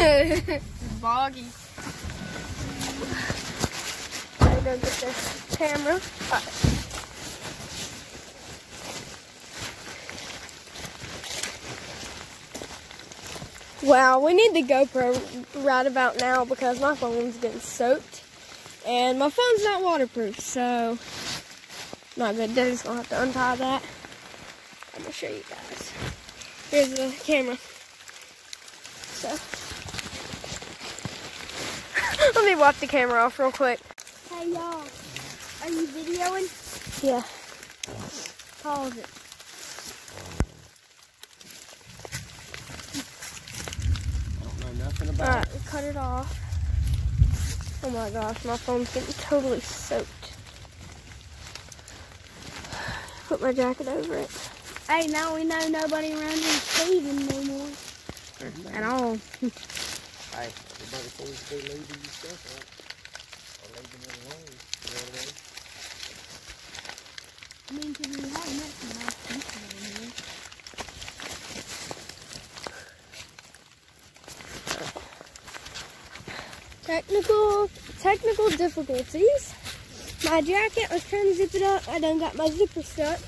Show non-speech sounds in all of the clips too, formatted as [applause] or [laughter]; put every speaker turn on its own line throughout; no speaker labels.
boggy.
Gotta get the camera. Wow, we need the GoPro right about now because my phone's getting soaked. And my phone's not waterproof, so not good. Daddy's gonna have to untie that. I'm gonna show you guys. Here's the camera. So [laughs] let me wipe the camera off real quick.
Hey y'all, are you videoing?
Yeah.
Pause it.
I don't know nothing about
Alright, we cut it off. Oh my gosh, my phone's getting totally soaked. Put my jacket over it.
Hey, now we know nobody around here is thieving no more. At all.
Hey, everybody seems to be leaving your stuff out. Or leaving it alone. You know what I mean?
I mean, 'cause we have met some nice people around here.
Technical technical difficulties. My jacket, I was trying to zip it up. I done got my zipper stuck.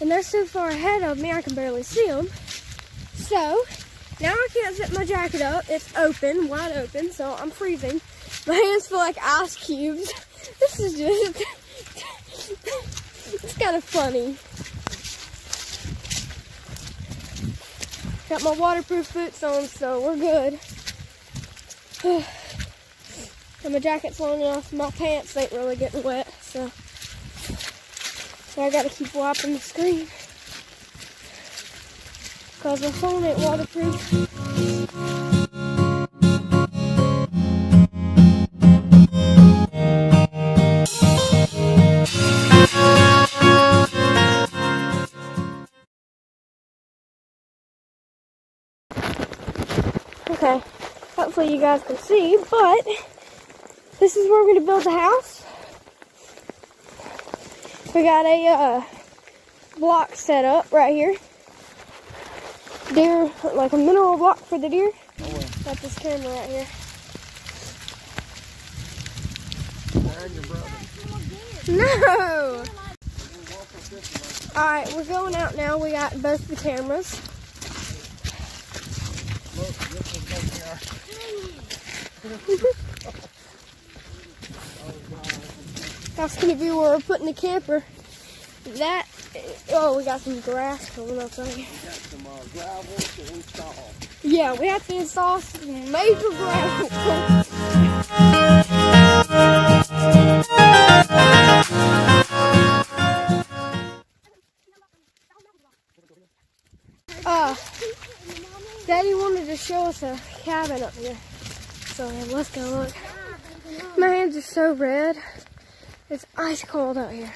And they're so far ahead of me, I can barely see them. So, now I can't zip my jacket up. It's open, wide open, so I'm freezing. My hands feel like ice cubes. [laughs] This is just, [laughs] it's kind of funny. Got my waterproof boots on, so we're good. [sighs] And my jacket's long enough, my pants ain't really getting wet, so. So I gotta keep wiping the screen. Cause my phone ain't waterproof. Okay, hopefully you guys can see, but this is where we're gonna build the house. We got a uh, block set up right here. Deer, like a mineral block for the deer. Got this camera right here.
Behind your brother.
No! Alright, we're going out now. We got both the cameras.
Look, this [laughs] is making our...
That's gonna be where we're putting the camper. That, oh, we got some grass coming up right here. Yeah, we have to install some major gravel. Uh, Daddy wanted to show us a cabin up here. So let's go look. My hands are so red. It's ice cold out here.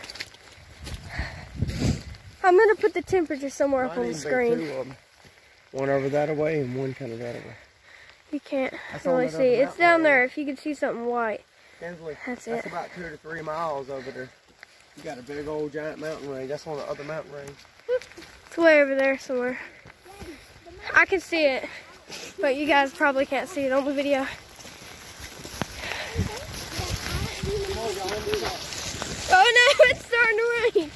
I'm gonna put the temperature somewhere up on the
Mine ain't but
screen.
two of 'em. Um, one over that way and one kind of that way.
You can't
That's
really see. It's down
mountain
there. If you can see something white.
Kinsley,
That's it.
that's
it.
about two to three miles over there. You got a big old giant mountain range. That's on the other mountain range.
It's way over there somewhere. I can see it, but you guys probably can't see it on the video. Oh no, it's starting to rain.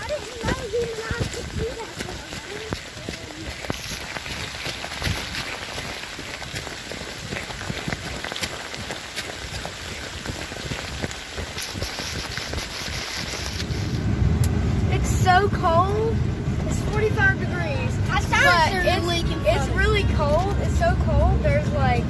I didn't know human eyes could see that far.
It's so cold. It's 45 degrees.
I sound
it's, it's really cold. It's so cold. There's like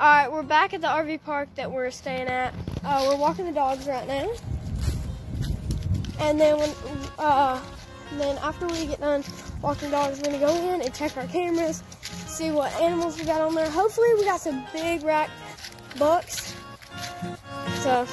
at the RV park that we're staying at. Uh, we're walking the dogs right now. And then when, uh, then after we get done walking dogs, we're gonna go in and check our cameras, see what animals we got on there. Hopefully we got some big rack bucks. So